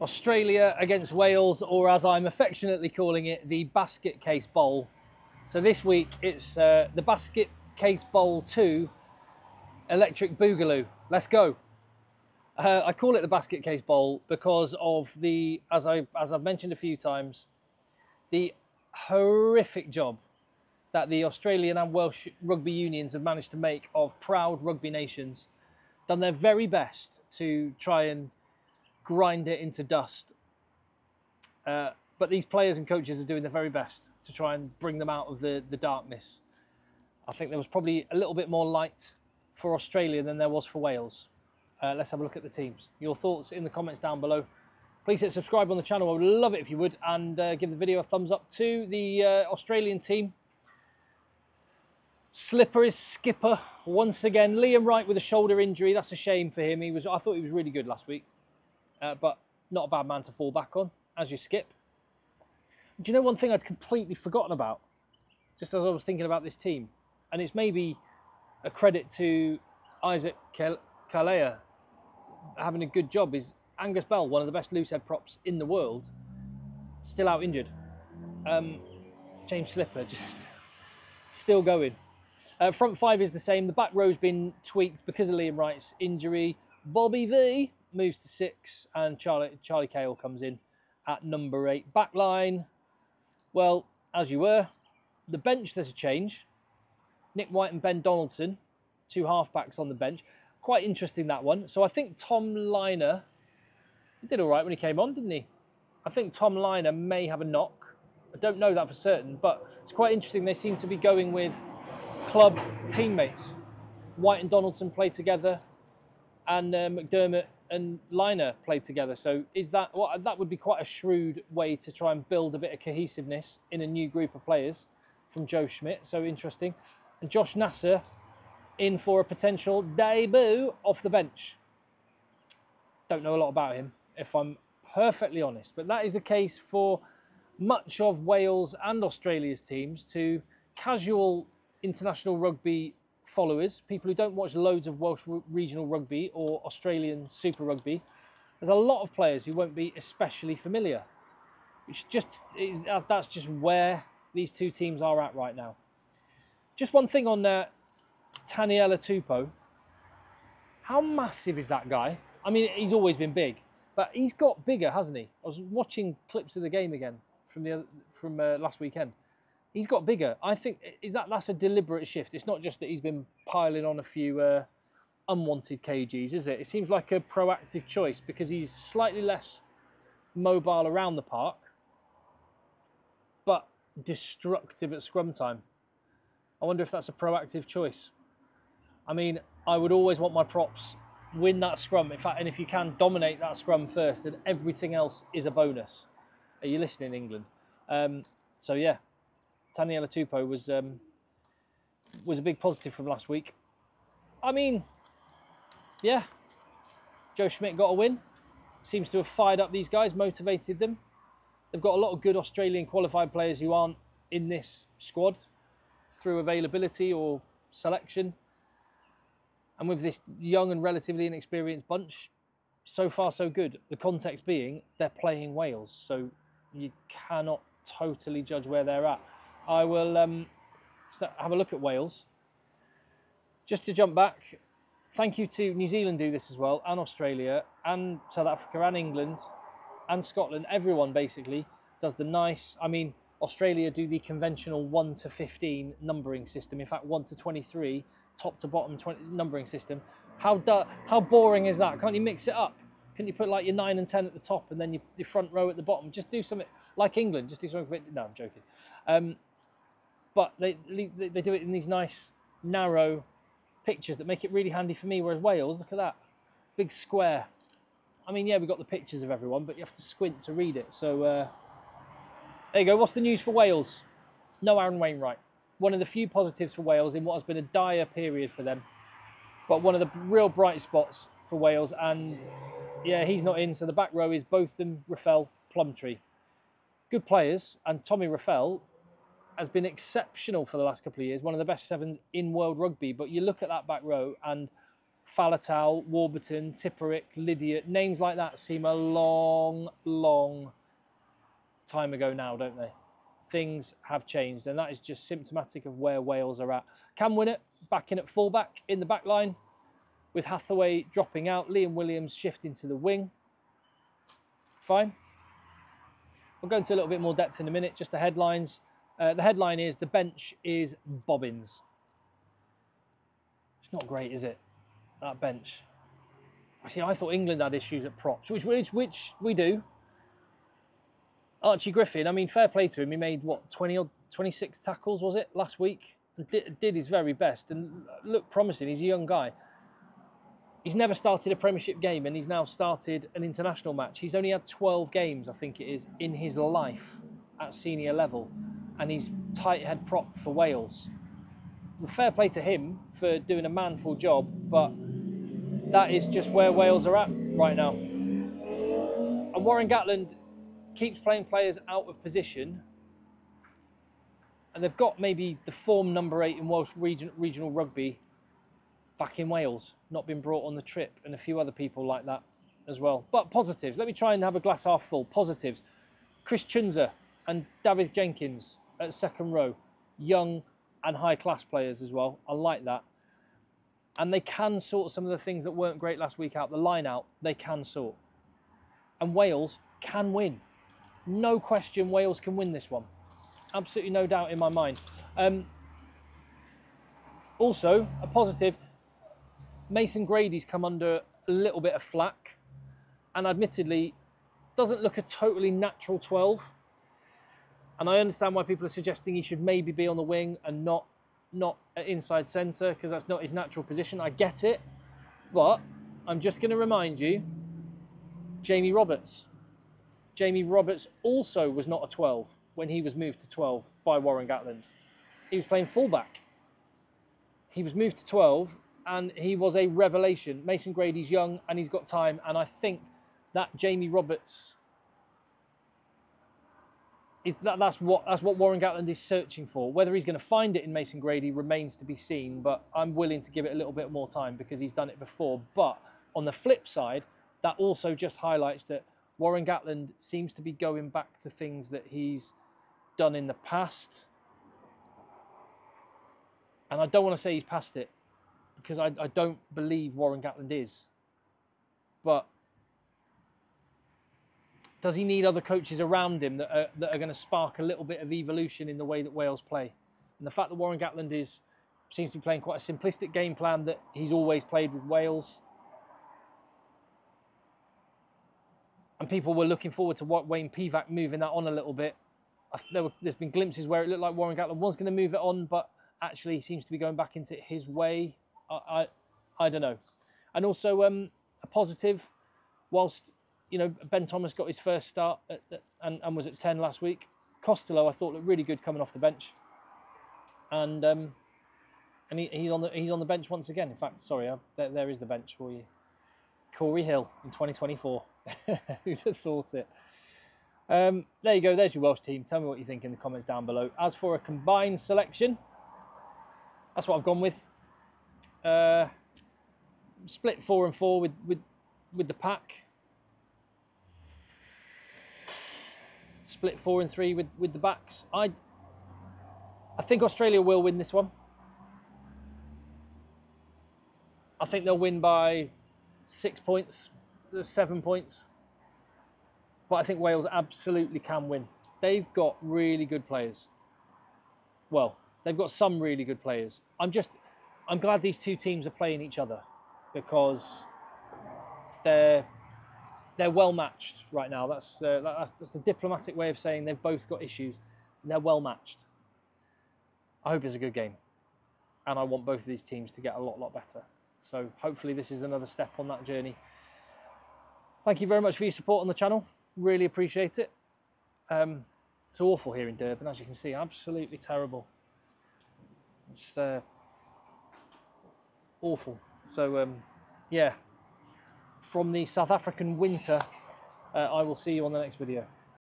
Australia against Wales, or as I'm affectionately calling it, the Basket Case Bowl. So this week it's uh, the Basket Case Bowl 2 Electric Boogaloo. Let's go. Uh, I call it the Basket Case Bowl because of the, as, I, as I've mentioned a few times, the horrific job that the Australian and Welsh rugby unions have managed to make of proud rugby nations, done their very best to try and grind it into dust. Uh, but these players and coaches are doing their very best to try and bring them out of the, the darkness. I think there was probably a little bit more light for Australia than there was for Wales. Uh, let's have a look at the teams. Your thoughts in the comments down below. Please hit subscribe on the channel. I would love it if you would. And uh, give the video a thumbs up to the uh, Australian team. Slipper is skipper once again. Liam Wright with a shoulder injury. That's a shame for him. He was. I thought he was really good last week uh, but not a bad man to fall back on as you skip. Do you know one thing I'd completely forgotten about, just as I was thinking about this team, and it's maybe a credit to Isaac Kailea having a good job, is Angus Bell, one of the best loosehead props in the world, still out injured. Um, James Slipper just still going. Uh, front five is the same. The back row's been tweaked because of Liam Wright's injury. Bobby V moves to six, and Charlie, Charlie Cahill comes in at number eight. Back line, well, as you were. The bench, there's a change. Nick White and Ben Donaldson, two halfbacks on the bench. Quite interesting, that one. So I think Tom Lynagh he did all right when he came on, didn't he? I think Tom Lynagh may have a knock. I don't know that for certain, but it's quite interesting. They seem to be going with club teammates. White and Donaldson play together, and uh, McDermott and Lynagh played together. So is that well, that would be quite a shrewd way to try and build a bit of cohesiveness in a new group of players from Joe Schmidt. So interesting. And Josh Nasser in for a potential debut off the bench. Don't know a lot about him, if I'm perfectly honest, but that is the case for much of Wales and Australia's teams to casual international rugby followers, people who don't watch loads of Welsh regional rugby or Australian Super Rugby, there's a lot of players who won't be especially familiar. Which just uh, that's just where these two teams are at right now. Just one thing on uh, Taniela Tupou. How massive is that guy? I mean, he's always been big, but he's got bigger, hasn't he? I was watching clips of the game again from the from uh, last weekend he's got bigger. I think is that that's a deliberate shift. It's not just that he's been piling on a few uh, unwanted kgs, is it? It seems like a proactive choice because he's slightly less mobile around the park, but destructive at scrum time. I wonder if that's a proactive choice. I mean, I would always want my props win that scrum. In fact, and if you can dominate that scrum first, then everything else is a bonus. Are you listening, England? Um, so yeah, Taniela Tupou was um, was a big positive from last week. I mean, yeah, Joe Schmidt got a win. Seems to have fired up these guys, motivated them. They've got a lot of good Australian qualified players who aren't in this squad through availability or selection. And with this young and relatively inexperienced bunch, so far so good. The context being they're playing Wales, so you cannot totally judge where they're at. I will um, have a look at Wales. Just to jump back, thank you to New Zealand do this as well, and Australia, and South Africa, and England, and Scotland. Everyone basically does the nice. I mean, Australia do the conventional one to fifteen numbering system. In fact, one to twenty-three, top to bottom 20, numbering system. How how boring is that? Can't you mix it up? Can you put like your nine and ten at the top, and then your, your front row at the bottom? Just do something like England. Just do something. Bit, no, I'm joking. Um, but they, they, they do it in these nice narrow pictures that make it really handy for me. Whereas Wales, look at that, big square. I mean, yeah, we've got the pictures of everyone, but you have to squint to read it. So uh, there you go. What's the news for Wales? No Aaron Wainwright. One of the few positives for Wales in what has been a dire period for them. But one of the real bright spots for Wales. And yeah, he's not in. So the back row is both them, Reffell, Plumtree. Good players. And Tommy Reffell has been exceptional for the last couple of years, one of the best sevens in world rugby. But you look at that back row, and Faletau, Warburton, Tipuric, Lydiate, names like that seem a long, long time ago now, don't they? Things have changed, and that is just symptomatic of where Wales are at. Cam Winnett back in at fullback in the back line, with Hathaway dropping out, Liam Williams shifting to the wing. Fine. We'll go into a little bit more depth in a minute, just the headlines. Uh, the headline is the bench is bobbins. It's not great, is it? That bench. I see, I thought England had issues at props, which which, which we do. Archie Griffin, I mean, fair play to him. He made what 20 or 26 tackles was it last week? Did, did his very best and looked promising. He's a young guy. He's never started a Premiership game and he's now started an international match. He's only had 12 games, I think it is, in his life at senior level, and he's tight head prop for Wales. Fair play to him for doing a manful job, but that is just where Wales are at right now. And Warren Gatland keeps playing players out of position. And they've got maybe the form number eight in Welsh region, regional rugby back in Wales, not been brought on the trip, and a few other people like that as well. But positives, let me try and have a glass half full. Positives. Chris Tshiunza and David Jenkins at second row, young and high class players as well. I like that. And they can sort some of the things that weren't great last week out. The line out, they can sort. And Wales can win. No question, Wales can win this one. Absolutely no doubt in my mind. Um, also, a positive, Mason Grady's come under a little bit of flack and admittedly doesn't look a totally natural 12. And I understand why people are suggesting he should maybe be on the wing and not not inside centre because that's not his natural position. I get it, but I'm just going to remind you, Jamie Roberts. Jamie Roberts also was not a 12 when he was moved to 12 by Warren Gatland. He was playing fullback. He was moved to 12 and he was a revelation. Mason Grady's young and he's got time, and I think that Jamie Roberts is that that's what that's what Warren Gatland is searching for. Whether he's going to find it in Mason Grady remains to be seen, but I'm willing to give it a little bit more time because he's done it before. But on the flip side, that also just highlights that Warren Gatland seems to be going back to things that he's done in the past. And I don't want to say he's past it because I, I don't believe Warren Gatland is. But does he need other coaches around him that are, that are going to spark a little bit of evolution in the way that Wales play? And the fact that Warren Gatland is seems to be playing quite a simplistic game plan that he's always played with Wales. And people were looking forward to what Wayne Pivac moving that on a little bit. There were, there's been glimpses where it looked like Warren Gatland was going to move it on, but actually he seems to be going back into his way. I, I, I don't know. And also um, a positive, whilst you know, Ben Thomas got his first start at, at, and, and, was at 10 last week. Costelow, I thought, looked really good coming off the bench. And um, and he, he's, on the, he's on the bench once again. In fact, sorry, I, there, there is the bench for you. Corey Hill in 2024. Who'd have thought it? Um, there you go, there's your Welsh team. Tell me what you think in the comments down below. As for a combined selection, that's what I've gone with. Uh, split four and four with, with, with the pack. Split four and three with, with the backs. I I think Australia will win this one. I think they'll win by six points, uh, seven points. But I think Wales absolutely can win. They've got really good players. Well, they've got some really good players. I'm just, I'm glad these two teams are playing each other because they're they're well matched right now. That's, uh, that's, that's the diplomatic way of saying they've both got issues. They're well matched. I hope it's a good game, and I want both of these teams to get a lot, lot better. So hopefully this is another step on that journey. Thank you very much for your support on the channel. Really appreciate it. Um, it's awful here in Durban, as you can see, absolutely terrible. It's uh, awful. So um, yeah, from the South African winter. Uh, I will see you on the next video.